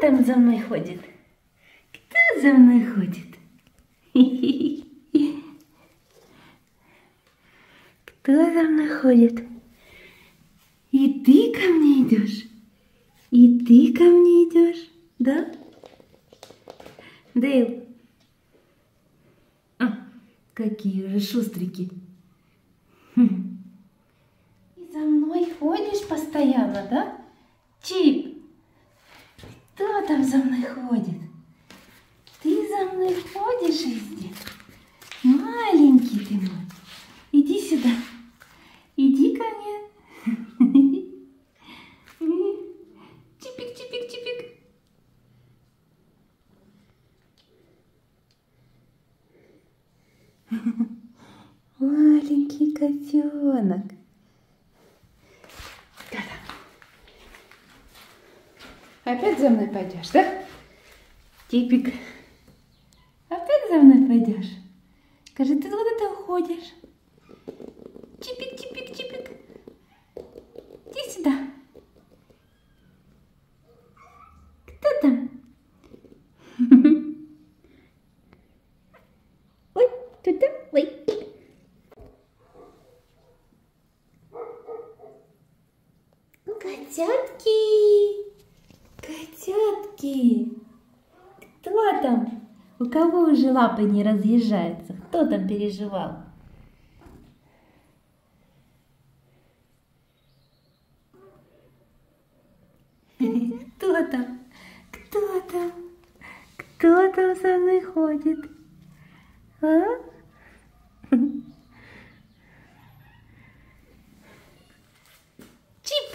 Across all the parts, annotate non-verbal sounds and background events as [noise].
там за мной ходит? Кто за мной ходит? Кто за мной ходит? И ты ко мне идешь? И ты ко мне идешь? Да? Дейл. А, какие же шустрики. Хм. И за мной ходишь постоянно, да? Чип, кто там за мной ходит? Ты за ходишь везде? Маленький ты мой. Иди сюда. Иди ко мне. Чипик, чипик, чипик. Маленький котенок. Опять за мной пойдешь, да? Типик. Пойдешь? Скажи, ты куда ты уходишь? Чипик, чипик, чипик. Иди сюда. Кто там? [laughs] Ой, кто там? Ой. Котятки! Котятки! Кто там? У кого уже лапы не разъезжаются? Кто там переживал? Кто там? Кто там? Кто там со мной ходит? А? Чип!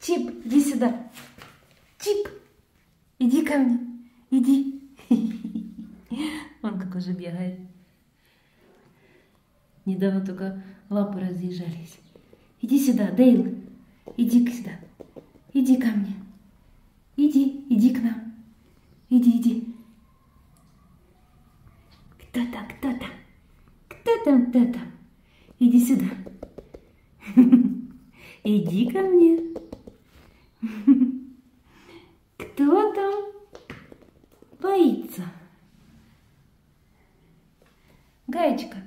Чип, иди сюда. Ко мне. Иди. [laughs] Он как уже бегает. Недавно только лапы разъезжались. Иди сюда, Дейл. Иди сюда. Иди ко мне. Иди, иди к нам. Иди, иди. Кто там, кто там? Кто там, кто там? Иди сюда. [laughs] Иди ко мне. [laughs] Кто там боится? Гаечка.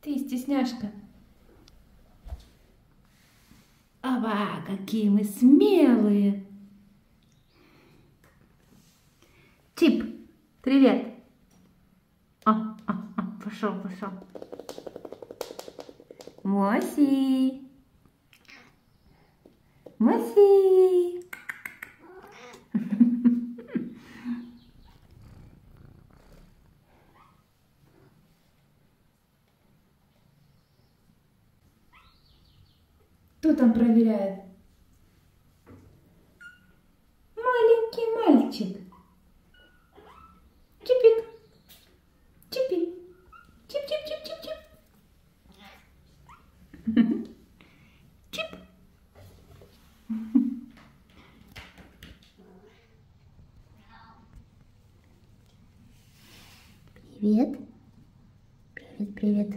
Ты стесняшка. Ава, какие мы смелые. Тип, привет. А, а, а, пошел, пошел. Моси. Моси. Кто там проверяет? Маленький мальчик. Чипик. Чипик. Чип-чип-чип-чип-чип. Чип. Привет. Привет, привет.